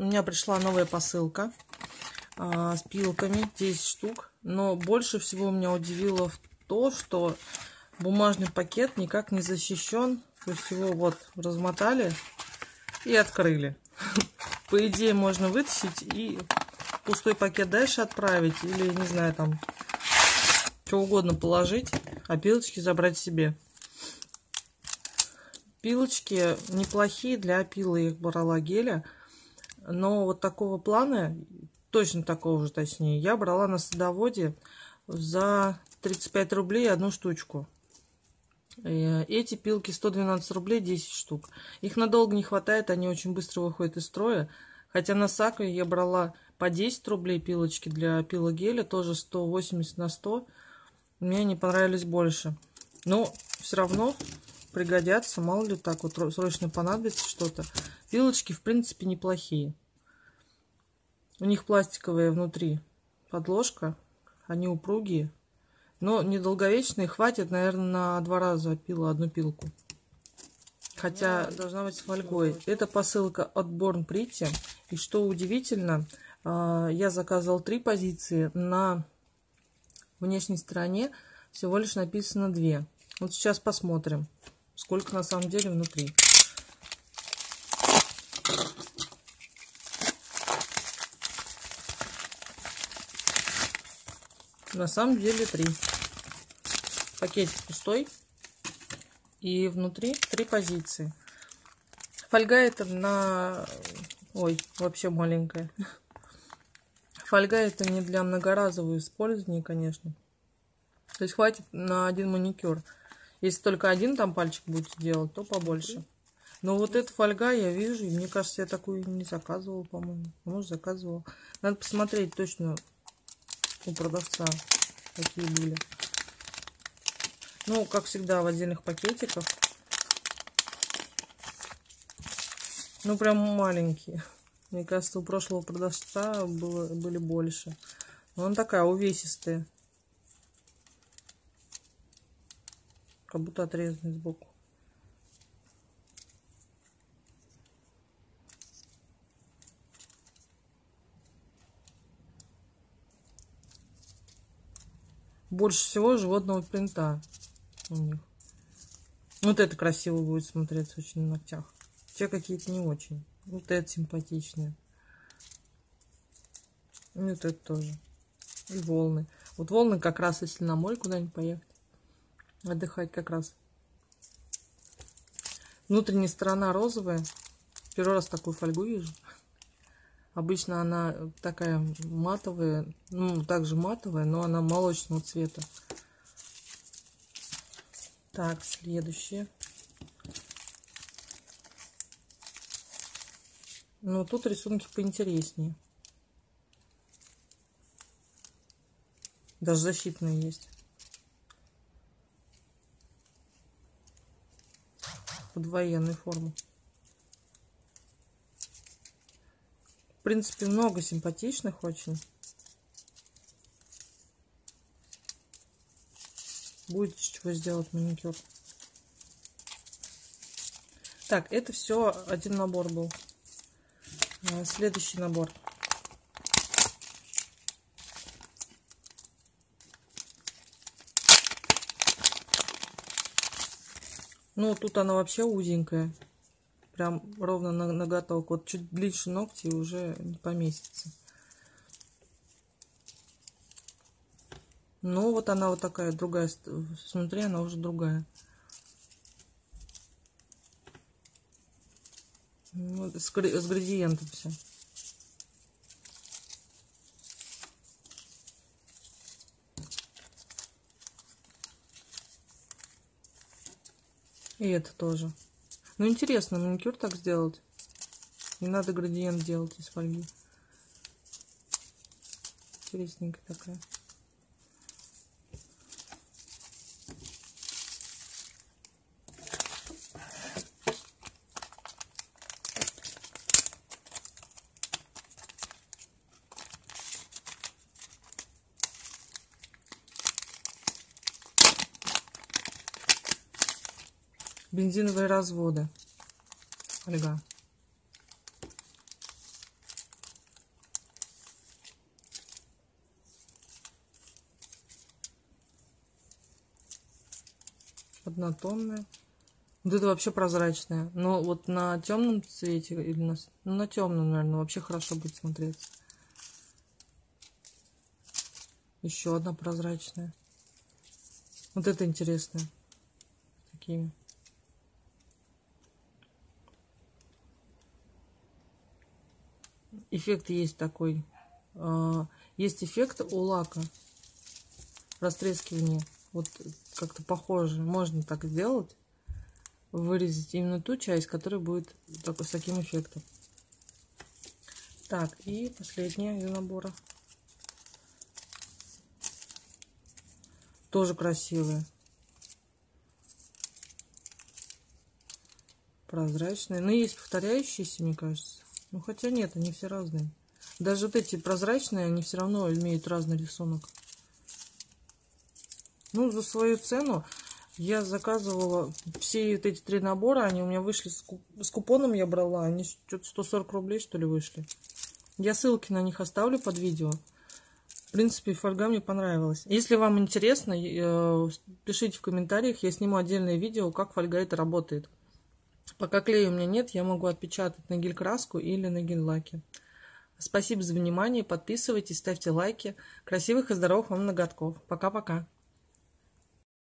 У меня пришла новая посылка а, с пилками, 10 штук. Но больше всего меня удивило то, что бумажный пакет никак не защищен. То есть его вот размотали и открыли. По идее можно вытащить и пустой пакет дальше отправить. Или, не знаю, там, что угодно положить, а пилочки забрать себе. Пилочки неплохие для пилы, их брала геля. Но вот такого плана, точно такого же точнее, я брала на садоводе за 35 рублей одну штучку. Э, эти пилки 112 рублей 10 штук. Их надолго не хватает, они очень быстро выходят из строя. Хотя на Сако я брала по 10 рублей пилочки для пила геля, тоже 180 на 100. Мне они понравились больше. Но все равно пригодятся, мало ли так вот срочно понадобится что-то. Пилочки, в принципе, неплохие. У них пластиковая внутри подложка, они упругие, но недолговечные. Хватит, наверное, на два раза пила одну пилку. Хотя да, должна быть с фольгой. Это посылка от Born Pretty. И что удивительно, а, я заказывал три позиции. На внешней стороне всего лишь написано две. Вот сейчас посмотрим сколько на самом деле внутри. На самом деле три. Пакетик пустой. И внутри три позиции. Фольга это на... Ой, вообще маленькая. Фольга это не для многоразового использования, конечно. То есть хватит на один маникюр. Если только один там пальчик будете делать, то побольше. Но вот эта фольга я вижу, и мне кажется, я такую не заказывала, по-моему. Может, заказывала. Надо посмотреть точно у продавца, какие были. Ну, как всегда, в отдельных пакетиках. Ну, прям маленькие. Мне кажется, у прошлого продавца было, были больше. Но он такая увесистая. как будто отрезанный сбоку. Больше всего животного принта у них. Вот это красиво будет смотреться очень на ногтях. Те какие-то не очень. Вот это симпатичные. И вот это тоже. И волны. Вот волны как раз, если на море куда-нибудь поехать отдыхать как раз. Внутренняя сторона розовая. Первый раз такую фольгу вижу. Обычно она такая матовая, ну, также матовая, но она молочного цвета. Так, следующее. Ну, тут рисунки поинтереснее. Даже защитные есть. под военную форму. Принципе, много симпатичных очень. Будет чего сделать маникюр. Так, это все один набор был. А, следующий набор. Ну, тут она вообще узенькая. Прям ровно на ноготок. Вот чуть длиннее ногти уже не поместится. Ну, вот она вот такая, другая. Смотри, она уже другая. Вот, с, с градиентом все. И это тоже. Ну, интересно, маникюр так сделать. Не надо градиент делать из фольги. Интересненькая такая. бензиновые разводы. Ольга. Однотонная. Вот это вообще прозрачная. Но вот на темном цвете или на, ну, на темном, наверное, вообще хорошо будет смотреться. Еще одна прозрачная. Вот это интересно. Такими. Эффект есть такой. А, есть эффект у лака. Растрескивание. Вот как-то похоже. Можно так сделать. Вырезать именно ту часть, которая будет такой, с таким эффектом. Так, и последняя из набора. Тоже красивые. Прозрачные. Но есть повторяющиеся, мне кажется. Ну, хотя нет, они все разные. Даже вот эти прозрачные, они все равно имеют разный рисунок. Ну, за свою цену я заказывала все вот эти три набора. Они у меня вышли с, куп с купоном, я брала. Они что-то 140 рублей, что ли, вышли. Я ссылки на них оставлю под видео. В принципе, фольга мне понравилась. Если вам интересно, э, пишите в комментариях. Я сниму отдельное видео, как фольга это работает. Пока клея у меня нет, я могу отпечатать на гель-краску или на гель-лаке. Спасибо за внимание. Подписывайтесь, ставьте лайки. Красивых и здоровых вам ноготков. Пока-пока.